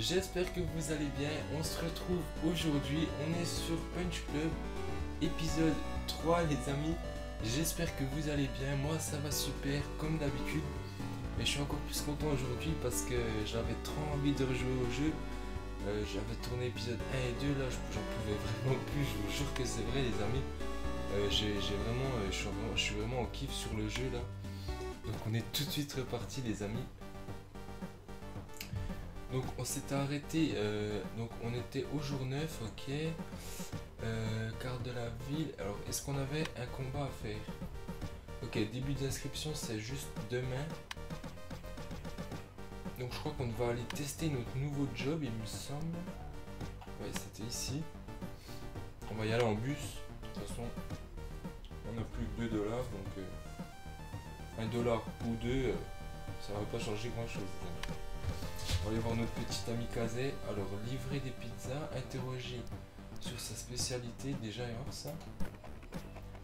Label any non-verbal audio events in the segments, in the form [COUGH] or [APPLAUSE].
j'espère que vous allez bien. On se retrouve aujourd'hui, on est sur Punch Club, épisode 3 les amis. J'espère que vous allez bien, moi ça va super comme d'habitude. Mais je suis encore plus content aujourd'hui parce que j'avais trop envie de rejouer au jeu. Euh, j'avais tourné épisode 1 et 2, là j'en pouvais [LAUGHS] vraiment plus, je vous jure que c'est vrai les amis. Euh, j'ai euh, je suis vraiment, je suis vraiment en kiff sur le jeu là. Donc on est tout de suite reparti les amis. Donc on s'était arrêté, euh, donc on était au jour 9, ok. Euh, carte de la ville. Alors est-ce qu'on avait un combat à faire? Ok, début d'inscription c'est juste demain. Donc je crois qu'on va aller tester notre nouveau job, il me semble. Ouais, c'était ici. On va y aller en bus. De toute façon, on a plus que 2 dollars, donc euh, 1 dollar ou 2, ça va pas changer grand chose. On va aller voir notre petit ami Kazé. Alors, livrer des pizzas, interroger sur sa spécialité, déjà et voir ça.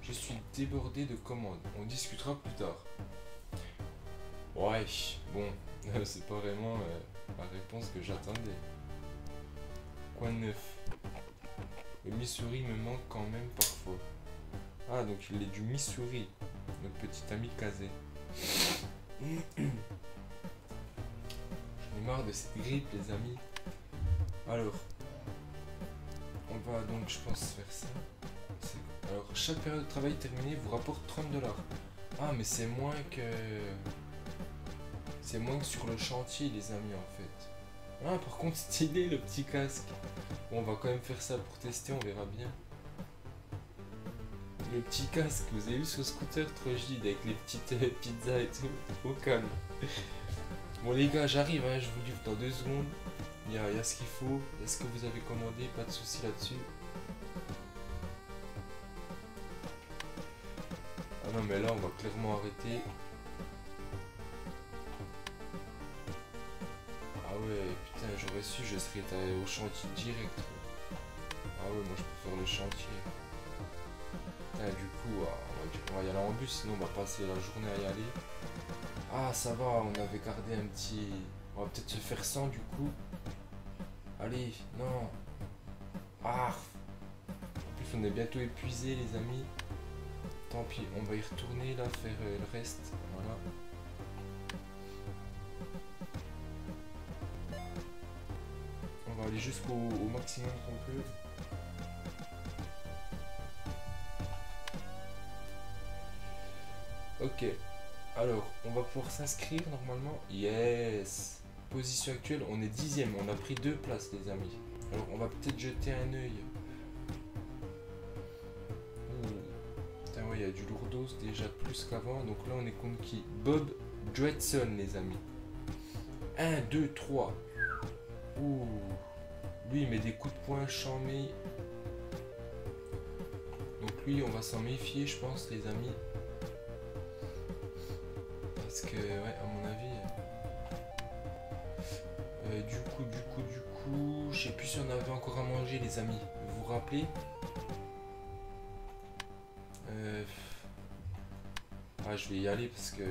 Je suis débordé de commandes. On discutera plus tard. Ouais, bon, [LAUGHS] c'est pas vraiment euh, la réponse que j'attendais. Quoi neuf? Le Missouri me manque quand même parfois. Ah, donc il est du Missouri, notre petit ami Kazé. [CLEARS THROAT] marre de cette grippe, les amis. Alors, on va donc, je pense, faire ça. Alors, chaque période de travail terminée vous rapporte 30 dollars. Ah, mais c'est moins que... C'est moins que sur le chantier, les amis, en fait. Ah, par contre, [LAUGHS] stylé, le petit casque. Bon, on va quand même faire ça pour tester, on verra bien. Le petit casque, vous avez vu ce scooter trop avec les petites euh, pizzas et tout? Au calme. Bon les gars, j'arrive, hein, je vous livre dans deux secondes. Il y a, ce qu'il faut, il y a ce que vous avez commandé, pas de soucis là-dessus. Ah non mais là on va clairement arrêter. Ah ouais, putain, j'aurais su, je serais au chantier direct. Ah ouais, moi je préfère le chantier. Du coup, ah, on va y aller en bus, sinon on va passer la journée à y aller. Ah, ça va, on avait gardé un petit... On va peut-être se faire sans du coup. Allez, non. Ah En plus, on est bientôt épuisé, les amis. Tant pis, on va y retourner là, faire euh, le reste. Voilà. On va aller jusqu'au maximum qu'on peut. Ok. Alors, on va pouvoir s'inscrire normalement. Yes Position actuelle, on est dixième. On a pris deux places, les amis. Alors, on va peut-être jeter un œil. Putain, ouais, il y a du lourdos déjà plus qu'avant. Donc là, on est contre qui? Bob Dredson, les amis. 1, 2, 3. Ouh. Lui, il met des coups de poing chamés. Donc lui, on va s'en méfier, je pense, les amis. Parce que, ouais, à mon avis. Euh, du coup, du coup, du coup. Je sais plus si on avait encore à manger, les amis. Vous vous rappelez? Euh, Ah, je vais y aller parce que.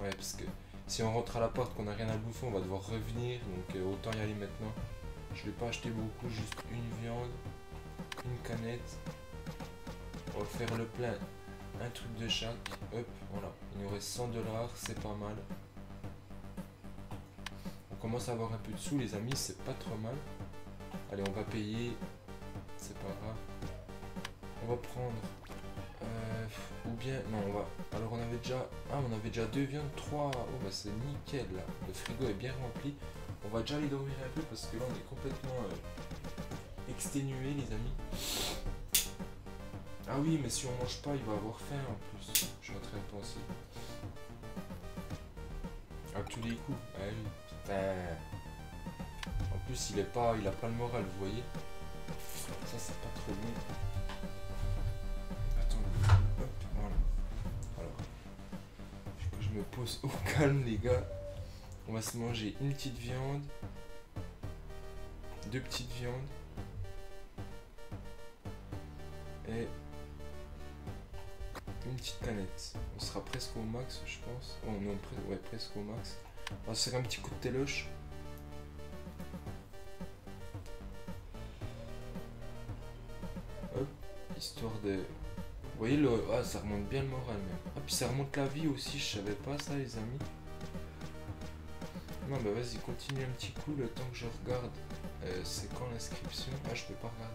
Ouais, parce que si on rentre à la porte, qu'on a rien à bouffer, on va devoir revenir. Donc, euh, autant y aller maintenant. Je vais pas acheter beaucoup, juste une viande, une canette. On va faire le plein un truc de chaque. Hop, voilà. Il nous reste 100 dollars, c'est pas mal. On commence à avoir un peu de sous, les amis, c'est pas trop mal. Allez, on va payer. C'est pas grave. On va prendre. Euh, ou bien. Non, on va. Alors, on avait déjà. Ah, on avait déjà deux viandes, trois. Oh, bah, c'est nickel. Le frigo est bien rempli. On va déjà aller dormir un peu parce que là, on est complètement euh, exténué, les amis. Ah oui, mais si on mange pas, il va avoir faim en plus. Je suis en train de penser. À tous les coups. Ah putain. En plus, il est pas, il a pas le moral, vous voyez. Ça, c'est pas trop bon. Attends, hop, voilà. Alors, je me pose au [LAUGHS] calme, les gars. On va se manger une petite viande, deux petites viandes et une petite canette. On sera presque au max, je pense. Oh non, pre ouais, presque au max. On va faire un petit coup de téloche. Hop, histoire de... Vous voyez, le... ah, ça remonte bien le moral même. Ah, puis ça remonte la vie aussi, je savais pas ça les amis. Non, bah vas-y, continue un petit coup le temps que je regarde. Euh, c'est quand l'inscription? Ah, je peux pas regarder.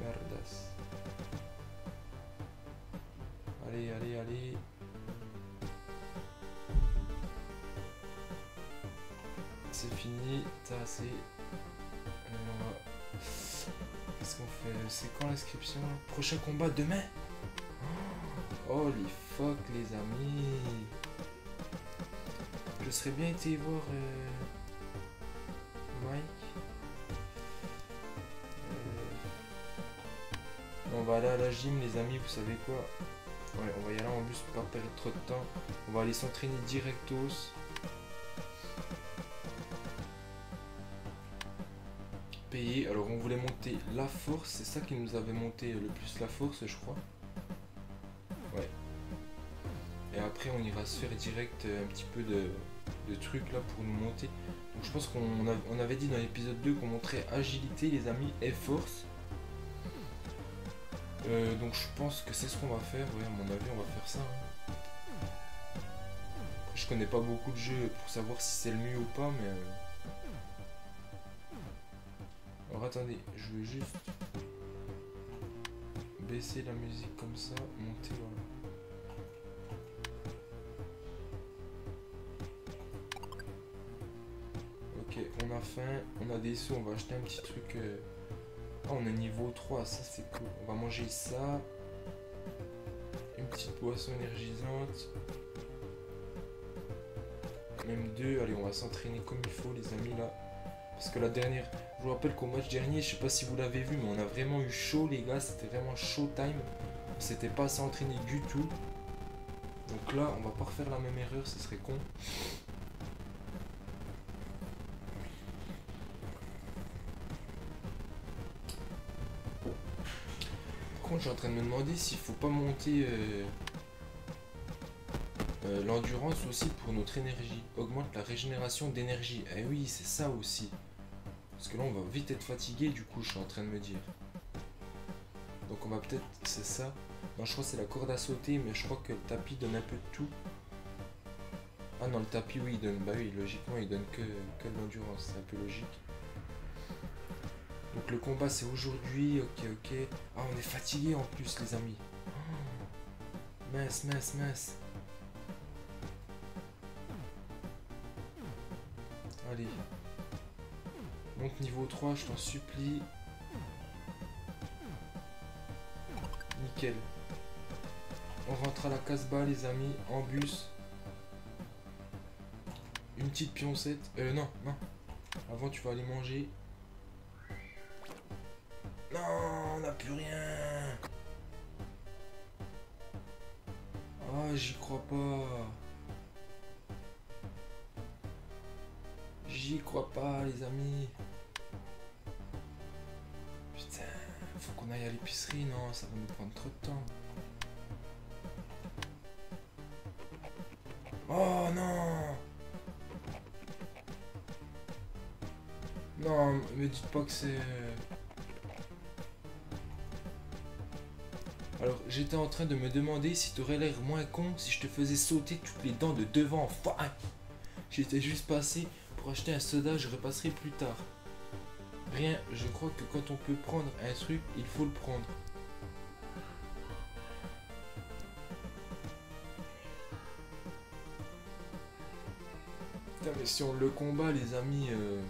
Merdas. Allez, allez, allez. C'est fini, assez. Euh, qu'est-ce qu'on fait? C'est quand l'inscription? Prochain combat demain? Holy fuck les amis Je serais bien été voir euh, Mike. Euh, on va aller à la gym les amis, vous savez quoi? Ouais, on va y aller en bus pour pas perdre trop de temps. On va aller s'entraîner directos. Payer. Alors on voulait monter la force, c'est ça qui nous avait monté le plus la force je crois. Ouais. Et après on ira se faire direct un petit peu de, trucs là pour nous monter. Donc je pense qu'on on avait dit dans l'épisode 2 qu'on montrait agilité les amis et force. Euh, donc je pense que c'est ce qu'on va faire, ouais, à mon avis on va faire ça. Hein. Je connais pas beaucoup de jeux pour savoir si c'est le mieux ou pas, mais... Euh. Alors attendez, je vais juste baisser la musique comme ça, monter voilà. Ok, on a faim, on a des sous, on va acheter un petit truc... Euh, ah, on est niveau 3, ça c'est cool. On va manger ça. Une petite boisson énergisante. Même deux. Allez, on va s'entraîner comme il faut, les amis, là. Parce que la dernière... Je vous rappelle qu'au match dernier, je sais pas si vous l'avez vu, mais on a vraiment eu chaud, les gars. C'était vraiment show time. On s'était pas s'entraîner du tout. Donc là, on va pas refaire la même erreur, ce serait con. Je suis en train de me demander s'il faut pas monter euh, euh, l'endurance aussi pour notre énergie. Augmente la régénération d'énergie. Eh oui, c'est ça aussi. Parce que là, on va vite être fatigué, du coup, je suis en train de me dire. Donc on va peut-être... C'est ça. Non, je crois que c'est la corde à sauter, mais je crois que le tapis donne un peu de tout. Ah non, le tapis, oui, il donne... Bah oui, logiquement, il donne que, que l'endurance. C'est un peu logique. Le combat c'est aujourd'hui, ok ok. Ah on est fatigué en plus les amis. Oh, mince, mince, mince. Allez. Monte niveau 3, je t'en supplie. Nickel. On rentre à la casse-bas les amis, en bus. Une petite pioncette. Euh non, non. Avant tu vas aller manger. Plus rien. Oh, j'y crois pas. J'y crois pas, les amis. Putain, faut qu'on aille à l'épicerie, non, ça va nous prendre trop de temps. Oh non Non, me dites pas que c'est... Alors, j'étais en train de me demander si tu aurais l'air moins con si je te faisais sauter toutes les dents de devant. Enfin, j'étais juste passé pour acheter un soda, je repasserai plus tard. Rien, je crois que quand on peut prendre un truc, il faut le prendre. Putain, mais si on le combat, les amis... Euh,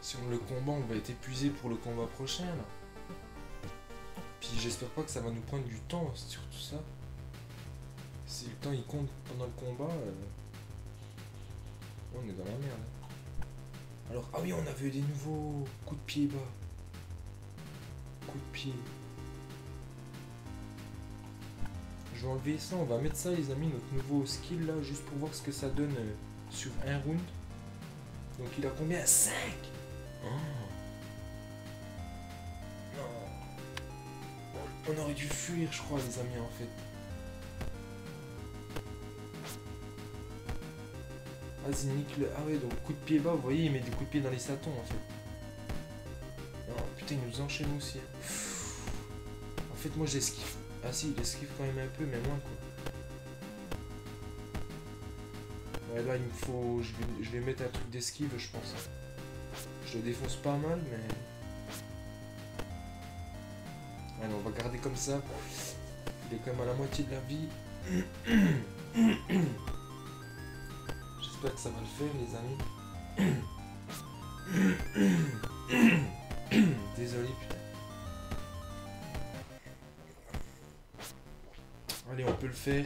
si on le combat, on va être épuisé pour le combat prochain, là j'espère pas que ça va nous prendre du temps sur tout ça. Si le temps il compte pendant le combat, euh, on est dans la merde. Alors, ah oui, on a vu des nouveaux coups de pied bas. Coups de pied. Je vais enlever ça, on va mettre ça les amis, notre nouveau skill là, juste pour voir ce que ça donne euh, sur un round. Donc il a combien? 5 On aurait dû fuir, je crois, les amis, en fait. Vas-y, nique le... Ah ouais, donc coup de pied bas, vous voyez, il met des coups de pied dans les satons, en fait. putain, il nous enchaîne aussi. hein. En fait, moi j'esquive. Ah si, il esquive quand même un peu, mais moins quoi. Ouais, là il me faut. Je vais, je vais mettre un truc d'esquive, je pense. Je le défonce pas mal, mais. On va garder comme ça. Il est quand même à la moitié de la vie. [CLEARS THROAT] J'espère que ça va le faire, les amis. [CLEARS THROAT] Désolé. Allez, on peut le faire.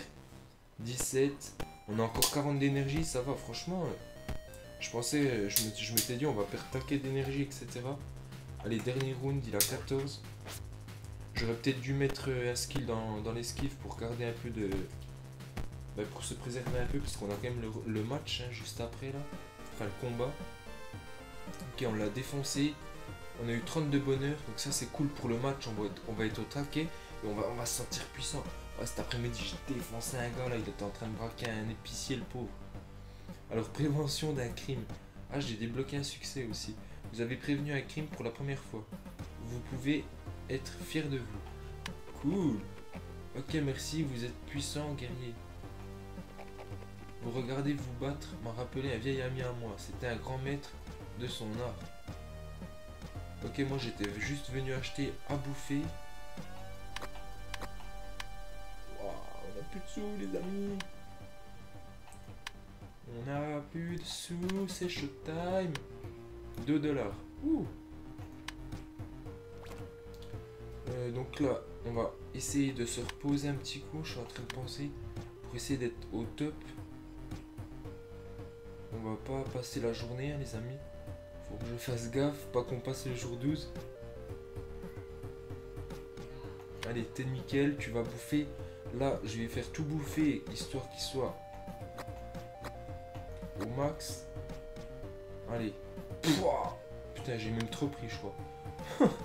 17. On a encore 40 d'énergie, ça va, franchement. Je pensais, je m'étais dit, on va perdre taquet d'énergie, etc. Allez, dernier round, il a 14. J'aurais peut-être dû mettre euh, un skill dans, l'esquive pour garder un peu de. bah, pour se préserver un peu, parce qu'on a quand même le, le match hein, juste après là. Enfin, le combat. Ok, on l'a défoncé. On a eu 32 bonheur, donc ça c'est cool pour le match. On va, être- on va être au taquet et on va, on va se sentir puissant. Cet après-midi, j'ai défoncé un gars là, il était en train de braquer un épicier, le pauvre. Alors, prévention d'un crime. Ah, j'ai débloqué un succès aussi. Vous avez prévenu un crime pour la première fois. Vous pouvez être fier de vous. Cool. Ok, merci, vous êtes puissant, guerrier. Vous regardez vous battre m'a rappelé un vieil ami à moi. C'était un grand maître de son art. Ok, moi j'étais juste venu acheter à bouffer. On a plus de sous, les amis. On a plus de sous, c'est showtime. 2 dollars. Ouh. Euh, donc là, on va essayer de se reposer un petit coup. Je suis en train de penser pour essayer d'être au top. On va pas passer la journée, hein, les amis. Faut que je fasse gaffe, pas qu'on passe le jour 12. Allez, t'es nickel, tu vas bouffer. Là, je vais faire tout bouffer, histoire qu'il soit au max. Allez. Pouah Putain, j'ai même trop pris, je crois. [LAUGHS]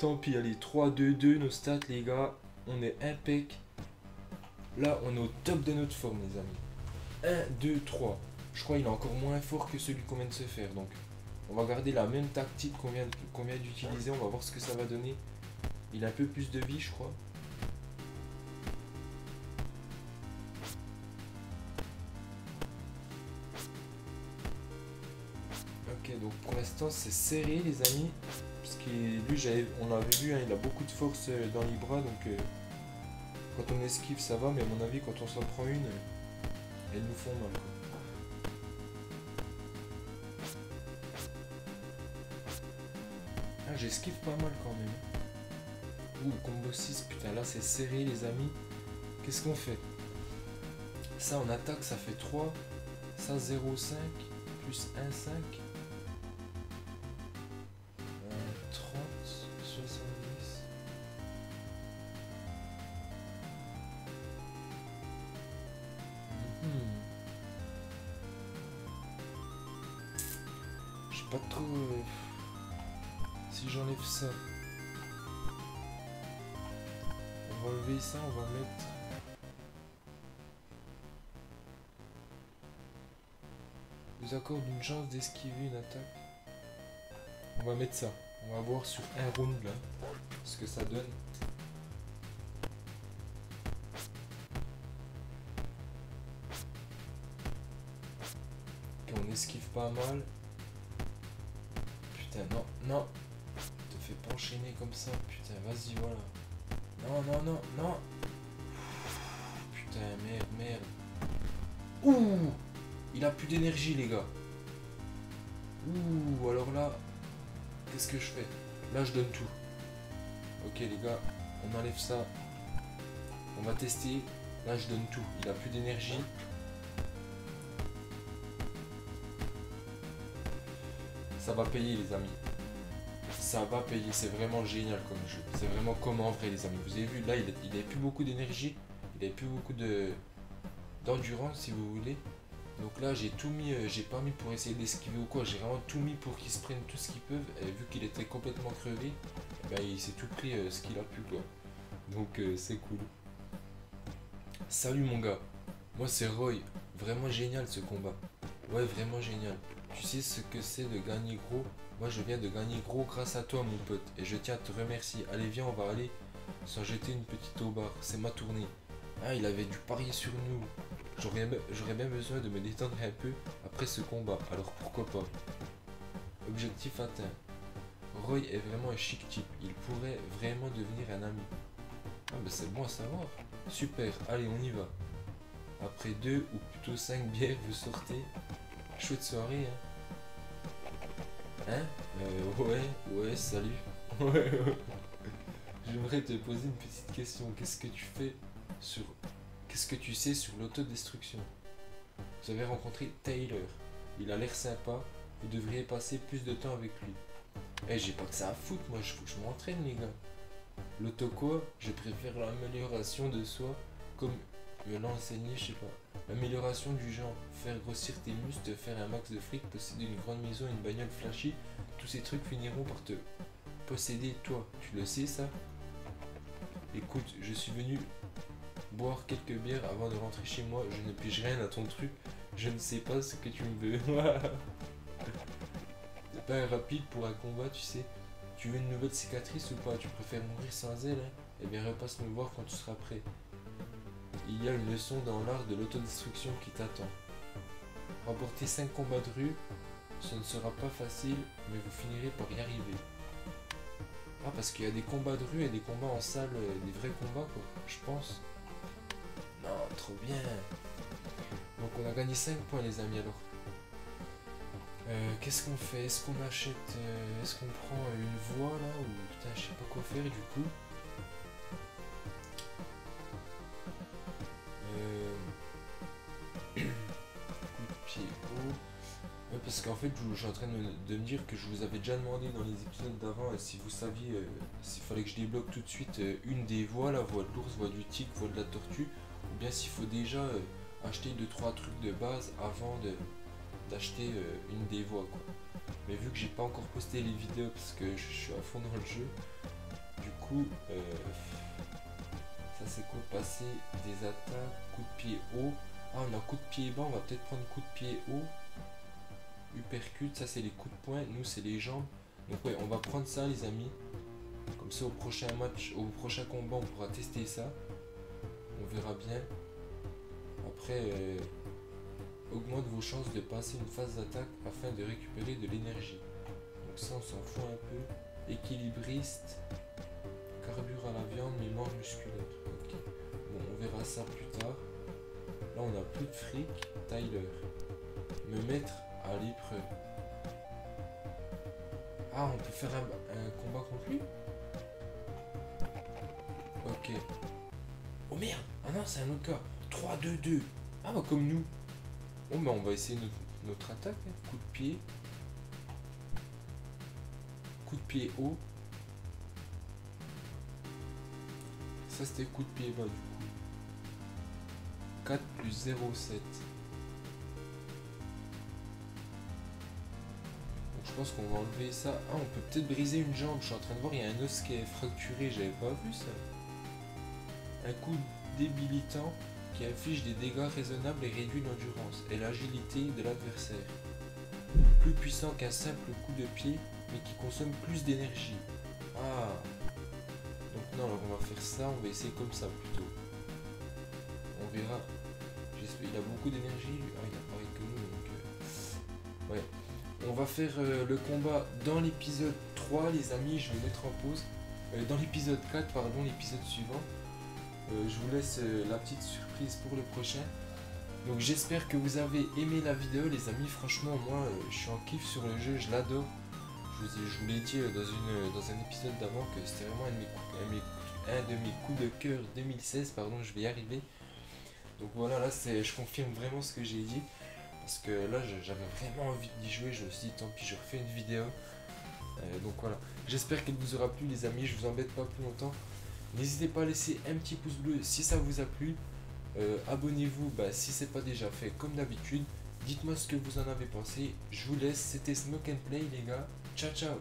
Tant pis, allez, 3, 2, 2, nos stats, les gars. On est impec. Là, on est au top de notre forme, les amis. 1, 2, 3. Je crois qu'il est encore moins fort que celui qu'on vient de se faire. Donc, on va garder la même tactique qu'on vient, vient d'utiliser. On va voir ce que ça va donner. Il a un peu plus de vie, je crois. Ok, donc pour l'instant c'est serré les amis. Parce que lui, on l'avait vu, hein, il a beaucoup de force euh, dans les bras. Donc euh, quand on esquive ça va, mais à mon avis quand on s'en prend une, euh, elles nous font mal. Ah, j'esquive pas mal quand même. Ouh, combo 6, putain, là c'est serré les amis. Qu'est-ce qu'on fait? Ça en attaque, ça fait 3. Ça 0,5 plus 1, Vous accorde une chance d'esquiver une attaque. On va mettre ça. On va voir sur un round là ce que ça donne. On esquive pas mal. Putain, non, non. Te fais pas enchaîner comme ça. Putain, vas-y, voilà. Non, non, non, non. Putain, merde, merde. Ouh Il a plus d'énergie, les gars. Ouh, alors là, qu'est-ce que je fais? Là, je donne tout. Ok, les gars, on enlève ça. On va tester. Là, je donne tout. Il a plus d'énergie. Ça va payer, les amis. Ça va payer. C'est vraiment génial comme jeu. C'est vraiment comme en vrai, les amis. Vous avez vu, là, il a- il avait plus beaucoup d'énergie. Il avait plus beaucoup de d'endurance, si vous voulez. Donc là, j'ai tout mis, euh, j'ai pas mis pour essayer d'esquiver ou quoi, j'ai vraiment tout mis pour qu'ils se prennent tout ce qu'ils peuvent. Et vu qu'il était complètement crevé, ben, il s'est tout pris euh, ce qu'il a pu, quoi. Donc euh, c'est cool. Salut mon gars, moi c'est Roy. Vraiment génial ce combat. Ouais, vraiment génial. Tu sais ce que c'est de gagner gros? Moi, je viens de gagner gros grâce à toi, mon pote. Et je tiens à te remercier. Allez, viens, on va aller sans jeter une petite au bar. C'est ma tournée. Ah, il avait dû parier sur nous. J'aurais bien besoin de me détendre un peu après ce combat. Alors pourquoi pas? Objectif atteint. Roy est vraiment un chic type. Il pourrait vraiment devenir un ami. Ah, bah c'est bon à savoir. Super, allez, on y va. Après deux ou plutôt cinq bières, vous sortez. Chouette soirée, hein Hein? Euh, Ouais, ouais, salut. [LAUGHS] Ouais, J'aimerais te poser une petite question. Qu'est-ce que tu fais sur... Qu'est-ce que tu sais sur l'autodestruction? Vous avez rencontré Taylor. Il a l'air sympa. Vous devriez passer plus de temps avec lui. Eh, j'ai pas que ça à foutre, moi, je, je m'entraîne, les gars. L'auto quoi Je préfère l'amélioration de soi comme me l'enseigner, je sais pas. L'amélioration du genre, faire grossir tes muscles, faire un max de fric, posséder une grande maison, une bagnole flashy, tous ces trucs finiront par te posséder toi. Tu le sais ça? Écoute, je suis venu boire quelques bières avant de rentrer chez moi. Je ne pige rien à ton truc. Je ne sais pas ce que tu me veux. [LAUGHS] C'est pas rapide pour un combat, tu sais. Tu veux une nouvelle cicatrice ou pas? Tu préfères mourir sans elle hein? Eh bien, repasse me voir quand tu seras prêt. Il y a une leçon dans l'art de l'autodestruction qui t'attend. Remporter 5 combats de rue, ce ne sera pas facile, mais vous finirez par y arriver. Ah, parce qu'il y a des combats de rue et des combats en salle, euh, des vrais combats, quoi, je pense. Non, trop bien. Donc on a gagné 5 points, les amis, alors. Euh, qu'est-ce qu'on fait? Est-ce qu'on achète... Euh, est-ce qu'on prend une voie, là Ou putain, je sais pas quoi faire, du coup? [COUGHS] parce qu'en fait, je, suis en train de, me dire que je vous avais déjà demandé dans les épisodes d'avant si vous saviez euh, s'il fallait que je débloque tout de suite euh, une des voies, la voie de l'ours, voie du tigre, voie de la tortue, bien s'il faut déjà euh, acheter 2-3 trucs de base avant d'acheter une des voies. Quoi. Mais vu que j'ai pas encore posté les vidéos parce que je, suis à fond dans le jeu, du coup, ça c'est quoi Passer des attaques, coup de pied haut. Ah, on a coup de pied bas, on va peut-être prendre coup de pied haut. Uppercut, ça c'est les coups de poing, nous c'est les jambes. Donc ouais, on va prendre ça les amis. Comme ça au prochain match, au prochain combat, on pourra tester ça. On verra bien. Après, euh, augmente vos chances de passer une phase d'attaque afin de récupérer de l'énergie. Donc ça on s'en fout un peu. Équilibriste, carbure à la viande, mémoire musculaire. Bon, on verra ça plus tard. Là on a plus de fric. Tyler. Me mettre à l'épreuve. Ah, on peut faire un, combat contre lui? Ok. Merde Ah non, c'est un autre cas. 3-2-2. Ah bah comme nous. Bon bah on va essayer notre, attaque. Hein. Coup de pied. Coup de pied haut. Ça c'était coup de pied bas du coup. 4 plus 0,7. je pense qu'on va enlever ça. Ah, on peut peut-être briser une jambe. Je suis en train de voir, il y a un os qui est fracturé. J'avais pas vu ça. Un coup débilitant qui affiche des dégâts raisonnables et réduit l'endurance et l'agilité de l'adversaire. Plus puissant qu'un simple coup de pied, mais qui consomme plus d'énergie. Ah Donc non, alors on va faire ça, on va essayer comme ça plutôt. On verra. Il a beaucoup d'énergie. Ah, il a pareil que nous, donc... Euh, ouais. On va faire euh, le combat dans l'épisode 3, les amis. Je vais mettre en pause. Euh, dans l'épisode 4, pardon, l'épisode suivant. Euh, je vous laisse la petite surprise pour le prochain. Donc j'espère que vous avez aimé la vidéo, les amis. Franchement, moi, je suis en kiff sur le jeu. Je l'adore. Je vous, l'ai dit dans, un épisode d'avant que c'était vraiment un de, mes, de coups de cœur 2016. Pardon, je vais y arriver. Donc voilà, là, je confirme vraiment ce que j'ai dit. Parce que là, j'avais vraiment envie d'y jouer. Je me suis dit, tant pis, je refais une vidéo. Euh, donc voilà. J'espère qu'elle vous aura plu, les amis. Je vous embête pas plus longtemps. N'hésitez pas à laisser un petit pouce bleu si ça vous a plu. Euh, abonnez-vous bah, si c'est pas déjà fait, comme d'habitude. Dites-moi ce que vous en avez pensé. Je vous laisse. C'était Smoke and Play, les gars. Ciao, ciao.